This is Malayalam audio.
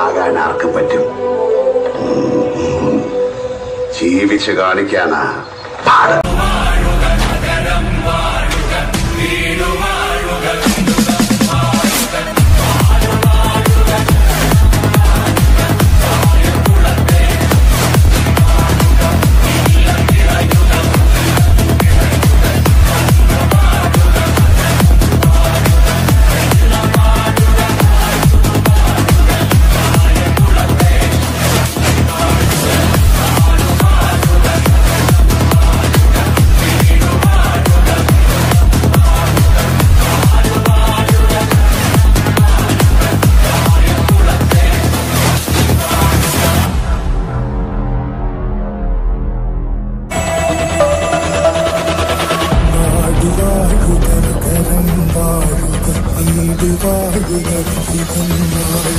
ആകാൻ ആർക്കും പറ്റും? ജീവിച്ചു കാണിക്കാനാ We everybody, everybody, everybody, everybody, everybody,